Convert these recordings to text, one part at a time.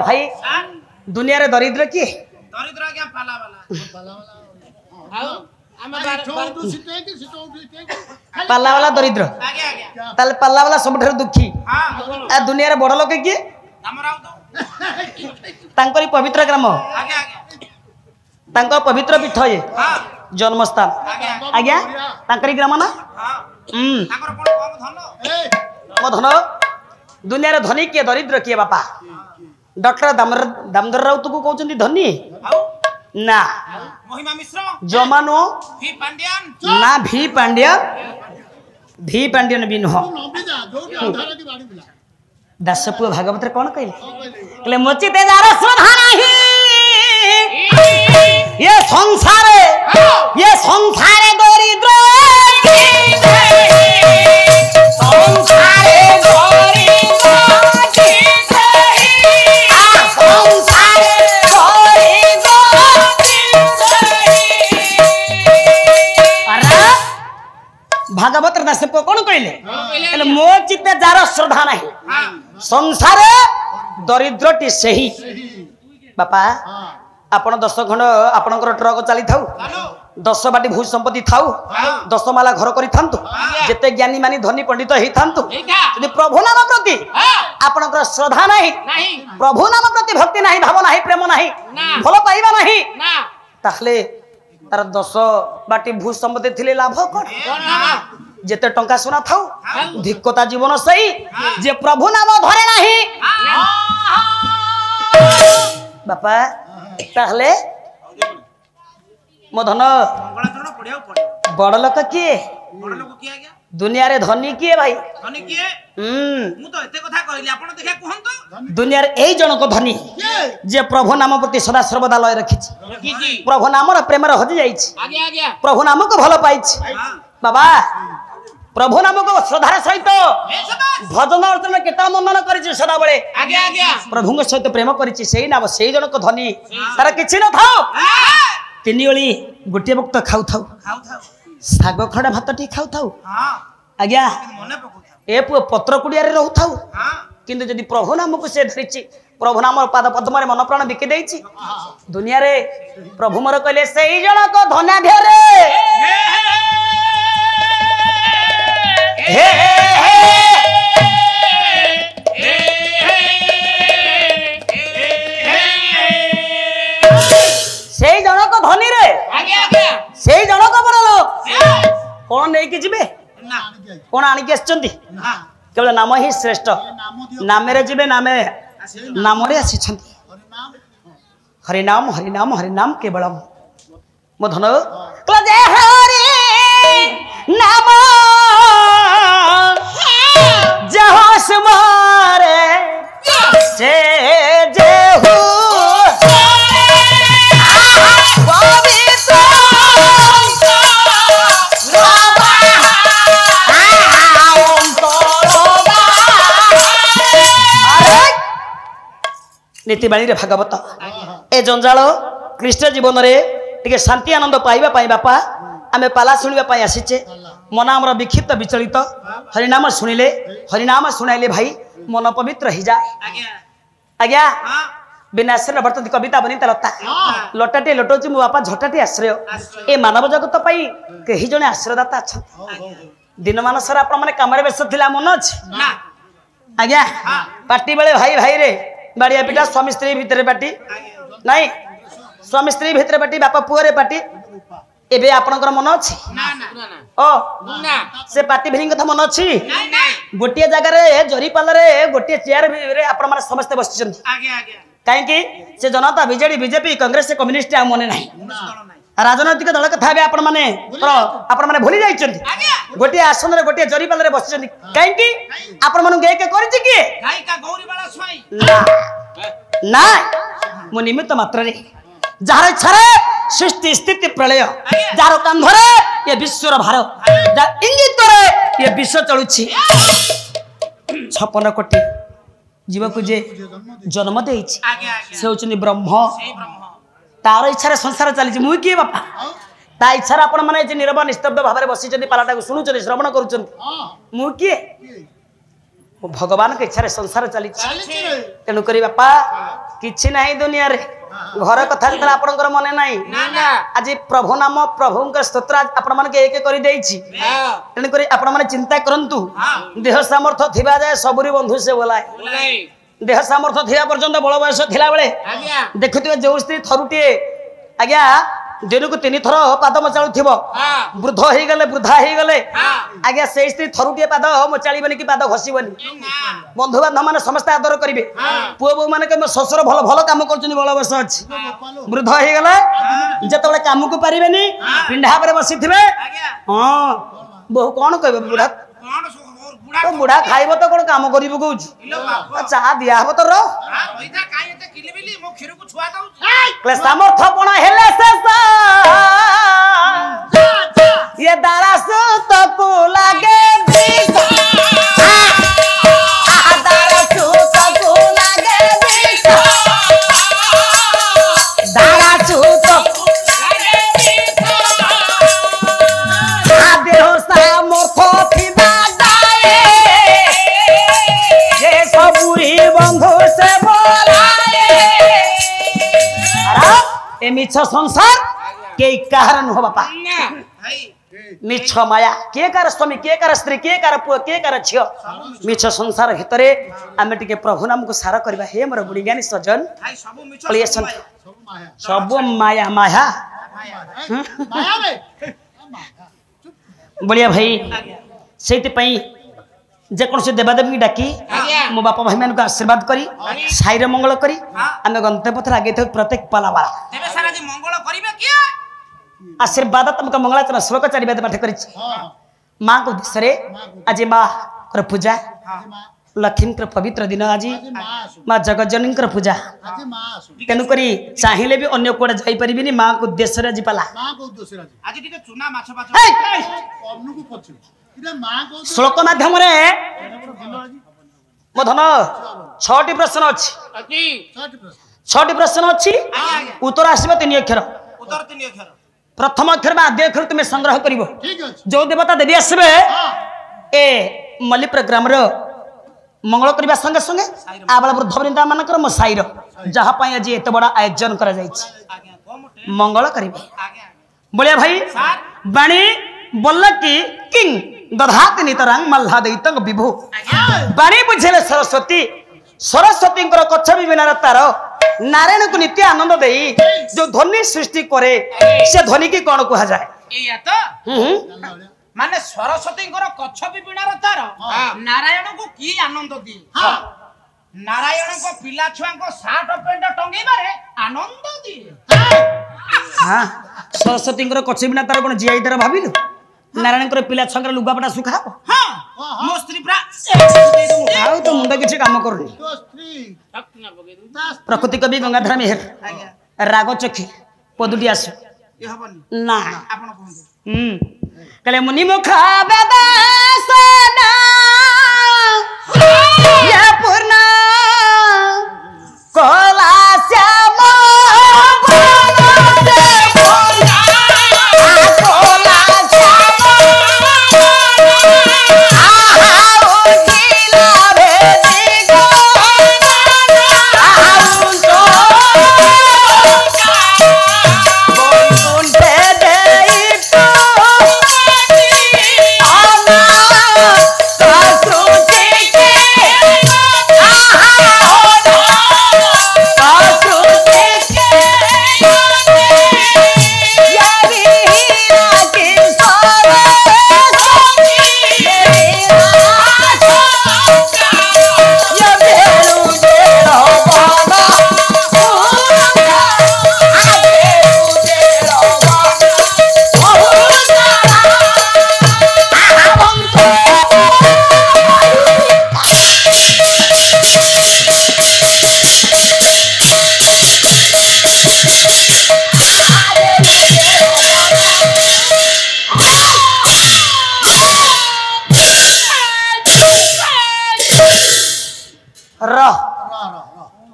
আজ্ঞা ভাই দুনিয়ারে দরিদ্র কি দরিদ্র আজ্ঞা পালা পাল্লাওয়ালা দরিদ্র তাহলে পাল্লাওয়ালা সবুঠার দুঃখী আর হ্যাঁ, দুনিয়ার বড় লোক কি তাঁকরি পবিত্র গ্রাম তাঁর পবিত্র পীঠ ইয়ে জন্মস্থান আজ্ঞা তাঁকরি গ্রাম না হ্যাঁ। ধন দুনিয়ার ধনী কি দরিদ্র কি বাপা डॉक्टर दामदर राउत को कौन धनी ना जमा नु ना भि पांड्या भि पांड्यन भी नुह दासपु भागवत कौन कहले मोचे ये संसारे ये संसारे दरिद्र से पु कौन कहले मो चिंता जार श्रद्धा ना संसार दरिद्र टी से ही बापा आप दस खंड आप ट्रक चली था दस बाटी भू संपत्ति था दस माला घर करते ज्ञानी मानी धनी पंडित होती प्रभु नाम प्रति आपण श्रद्धा ना प्रभु नाम प्रति भक्ति ना भाव ना प्रेम ना भल पाइबा ना तार दस बाटी भू संपत्ति लाभ कौन যেতে টঙ্কা শোনা থাও ধিক্ষতা জীবন সেই যে প্রভু নাম ধরে না বাপা তাহলে ମୋ ଧନ ବଡ ଲୋକ କିଏ ଦୁନିଆରେ ଧନୀ କିଏ ଭାଇ ଦୁନିଆରେ ଏଇ ଜଣକ ଧନୀ ଯିଏ ପ୍ରଭୁ ନାମ ପ୍ରତି ସଦା ସର୍ବଦା ଲୟ ରଖିଛି ପ୍ରଭୁ ନାମର ପ୍ରେମରେ ହଜି ଯାଇଛି ପ୍ରଭୁ ନାମକୁ ଭଲ ପାଇଛି ବାବା প্রভু নামক শ্রদ্ধার সহিত ভজন অর্চন কীর্তন মন্দন করেছি সদাবেলে প্রভুঙ্ সহিত প্রেম করেছি সেই নাম সেই জনক ধনী তার কিছু নথাও তিনি ওলি গোটিয়ে বক্ত খাউথাও শাগ খড়া ভাত টিকে খাউথাও আজ্ঞা এ পুଅ পত্র কুড়িয়ারে রহুথাও কিন্তু যদি প্রভু নামক সে ধরিছি প্রভু নাম পাদ পদ্মরে মন প্রাণ বিকি দেইছি দুনিয়ারে প্রভু মোর কইলে সেই জনক ধনাঢ্য রে ଭାଙ୍ଗି ଆସିଛନ୍ତି କେବଳ ନାମ ହିଁ ଶ୍ରେଷ୍ଠ ନାମରେ ଯିବେ ନାମେ ନାମରେ ଆସିଛନ୍ତି ହରିନାମ ହରିନାମ ହରିନାମ କେବଳମ ମୋ ଧନ ନାମ ଜହ ସୁମ ନୀତିବାଣୀରେ ଭାଗବତ ଏ ଜଞ୍ଜାଳ ଖ୍ରୀଷ୍ଟ ଜୀବନରେ ଟିକେ ଶାନ୍ତି ଆନନ୍ଦ ପାଇବା ପାଇଁ ବାପା ଆମେ ପାଲା ଶୁଣିବା ପାଇଁ ଆସିଛେ ମନ ଆମର ବିକ୍ଷିପ୍ତ ବିଚଳିତ ହରିନାମ ଶୁଣିଲେ ହରିନାମ ଶୁଣାଇଲେ ଭାଇ ମନ ପବିତ୍ର ହେଇଯାଏ ଆଜ୍ଞା ବିନା ଆଶ୍ରୟ ବର୍ତ୍ତନ୍ତି କବିତା ବନିତା ଲତା ଲଟାଟିଏ ଲଟଉଛି ମୋ ବାପା ଝଟାଟିଏ ଆଶ୍ରୟ ଏ ମାନବ ଜଗତ ପାଇଁ କେହି ଜଣେ ଆଶ୍ରୟଦାତା ଅଛନ୍ତି ଦିନମାନ ସାରା ଆପଣମାନେ କାମରେ ବ୍ୟସ୍ତ ଥିଲା ମନେ ଅଛି ଆଜ୍ଞା ପାଟି ବେଳେ ଭାଇ ଭାଇରେ ବାଡ଼ିଆ ପିଟା ସ୍ୱାମୀ ସ୍ତ୍ରୀ ଭିତରେ ପାଟି ନାଇଁ ସ୍ୱାମୀ ସ୍ତ୍ରୀ ଭିତରେ ପାଟି ବାପା ପୁଅରେ ପାଟି ଏବେ ଆପଣଙ୍କର ମନ ଅଛି ଓ ସେ ପାଟି ଭିଡି କଥା ମନ ଅଛି ଗୋଟିଏ ଜାଗାରେ ଜରିପାଲରେ ଗୋଟିଏ ଚେୟାରରେ ଆପଣମାନେ ସମସ୍ତେ ବସିଛନ୍ତି କାହିଁକି ସେ ଜନତା ବିଜେଡି ବିଜେପି କଂଗ୍ରେସ କମ୍ୟୁନିଷ୍ଟ ଆଉ ମନେ ନାହିଁ রাজনৈতিক দল কথা এবার আপন মানে আপন মানে ভুলে যাইছেন গোটিয়ে আসনরে গোটিয়ে জরিপালরে বসিছেন কাইকি আপন মানুষ এক করেছে কি না মু নিমিত্ত মাত্রারে যার ইচ্ছারে সৃষ্টি স্থিতি প্রলয় যার কান্ধরে এ বিশ্বর ভার যা ইঙ্গিতরে এ বিশ্ব চলুছি ছপন কোটি জীবকু যে জন্ম দেইছি সে হচ্ছেন ব্রহ্ম তার ইচ্ছার সংসার চালিছে মুই কি বাপা তা ইচ্ছার আপনার মানে যে নিরব নিস্তব্ধ ভাবে বসিছেন পালাটাকে শুণুছেন শ্রবণ করছেন মু কি ভগবান ইচ্ছার সংসার চালিছে তেণু করি বাপা কিছু না দুনিয়ার ঘর কথা যেতে আপনার মনে নাই আজ প্রভু নাম প্রভুঙ্কর স্তোত্র আপন মানুষ এক করে দিয়েছি তেণু করে আপন মানে চিন্তা করতু দেহ সামর্থ্য থিবা যায় সবুরি বন্ধু সে বলায় দেহ সামর্থ্য থিলা পর্যন্ত বড় বয়স থিলা বেড়ে দেখুথিবে যে স্ত্রী থরুটিয়ে আজ্ঞা ଦିନକୁ ତିନି ଥର ପାଦ ମଚାଳୁଥିବ ବୃଦ୍ଧ ହେଇଗଲେ ବୃଦ୍ଧା ହେଇଗଲେ ଆଜ୍ଞା ସେଇ ସ୍ତ୍ରୀ ଥରୁଟିଏ ପାଦ ମଚାଳିବନି କି ପାଦ ଘଷିବନି ବନ୍ଧୁବାନ୍ଧବ ମାନେ ସମସ୍ତେ ଆଦର କରିବେ ପୁଅ ବୋଉ ମାନେ ମୋ ଶ୍ୱଶୁର ଭଲ ଭଲ କାମ କରୁଛନ୍ତି ବଳ ବୟସ ଅଛି ବୃଦ୍ଧ ହେଇଗଲେ ଯେତେବେଳେ କାମକୁ ପାରିବେନି ପିଣ୍ଡା ଉପରେ ବସିଥିବେ ହଁ ବୋଉ କ'ଣ କହିବେ ବୁଢ଼ା ତ ବୁଢା ଖାଇବ ତ କଣ କାମ କରିବୁ କହୁଛୁ ଚାହା ଦିଆହବ ତୋର ସାମର୍ଥ୍ୟପଣ ହେଲେ ସେ संसार के कारण हो बापा मिछ माया के कार स्वामी के कार स्त्री के कार पुओ के कार झियो मिछ संसार भितरे आमे टिके प्रभु नाम को सार करबा हे मोर बुढीज्ञानी सजन सब मिछ सब माया सब माया माया माया बोलिया भाई पई ଯେକୌଣସି ଦେବାଦେବୀଙ୍କୁ ଡାକି ମୋ ବାପା ଭାଇମାନଙ୍କୁ ଆଶୀର୍ବାଦ କରି ସାହିର ମଙ୍ଗଳ କରି ଆମେ ଗନ୍ତବ୍ୟପଥରେ ଆଗେଇଥାଉ ପ୍ରତ୍ୟେକ ପାଲାବାଳା ଆଶୀର୍ବାଦ ତମକୁ ମଙ୍ଗଳାଚରଣ ଶ୍ଲୋକ ଚାରିବାଦ ପାଠ କରିଛି ମାଙ୍କ ଉଦ୍ଦେଶ୍ୟରେ ଆଜି ମାଙ୍କର ପୂଜା ଲକ୍ଷ୍ମୀଙ୍କର ପବିତ୍ର ଦିନ ଆଜି ମା ଜଗଜନୀଙ୍କର ପୂଜା ତେଣୁକରି ଚାହିଁଲେ ବି ଅନ୍ୟ କୁଆଡ଼େ ଯାଇପାରିବିନି ମାଙ୍କ ଉଦ୍ଦେଶ୍ୟରେ ଆଜି ପାଲା ଶ୍ଳୋକ ମାଧ୍ୟମରେ ମୋ ଧନ ଛଅଟି ପ୍ରଶ୍ନ ଅଛି ଛଅଟି ପ୍ରଶ୍ନ ଅଛି ଉତ୍ତର ଆସିବ ତିନି ଅକ୍ଷର ପ୍ରଥମ ଅକ୍ଷର ବା ଆଦ୍ୟ ଅକ୍ଷର ତୁମେ ସଂଗ୍ରହ କରିବ ଯୋଉ ଦେବତା ଦେବୀ ଆସିବେ ଏ ମଲ୍ଲି ପ୍ରୋଗ୍ରାମର ମଙ୍ଗଳ କରିବା ସଙ୍ଗେ ସଙ୍ଗେ ଆବଳ ବୃଦ୍ଧ ବୃନ୍ଦା ମାନଙ୍କର ମୋ ସାଇର ଯାହା ପାଇଁ ଆଜି ଏତେ ବଡ଼ ଆୟୋଜନ କରାଯାଇଛି ମଙ୍ଗଳ କରିବେ ବଳିଆ ଭାଇ ବାଣୀ ବଲ୍ଲକି କିଙ୍ଗ ଦଧାତି ନିତରାଙ୍ଗ ମାହ୍ଲାଦେଇତଙ୍କ ବିଭୁ ବାଣୀ ବୁଝିଲେ ସରସ୍ୱତୀ ସରସ୍ୱତୀଙ୍କର କଚ୍ଛ ବିବିନାର ତାର ନାରାୟଣକୁ ନିତ୍ୟ ଆନନ୍ଦ ଦେଇ ଯୋଉ ଧ୍ୱନି ସୃଷ୍ଟି କରେ ସେ ଧ୍ୱନି କି କଣ କୁହାଯାଏ ଏଇଆ ତ ମାନେ ସରସ୍ୱତୀଙ୍କର କଚ୍ଛ ବିବିଣାର ତାର ନାରାୟଣଙ୍କୁ କି ଆନନ୍ଦ ଦିଏ ନାରାୟଣଙ୍କ ପିଲା ଛୁଆଙ୍କ ସାର୍ଟ ପେଣ୍ଟ ଟଙ୍ଗେଇବାରେ ଆନନ୍ଦ ଦିଏ ସରସ୍ୱତୀଙ୍କର କଚ୍ଛ ବିନା ତାର କଣ ଜିଆଇ ତାର ଭାବିଲୁ ନାରାୟଣଙ୍କର ପିଲା ଛୁଆଙ୍କର ଲୁଗାପଟା ଶୁଖାବ ମୋ ସ୍ତ୍ରୀ ଆଉ ତ ମୁଣ୍ଡ କିଛି କାମ କରୁନି ପ୍ରକୃତି କବି ଗଙ୍ଗାଧର ମେହେର ରାଗ ଚକ୍ଷୁ ପଦୁଟି ଆସୁ ନା ହୁଁ କହିଲେ ମୁନି ମୁଖ ପୂର୍ଣ୍ଣ କଲା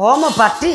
¿Cómo, Pati?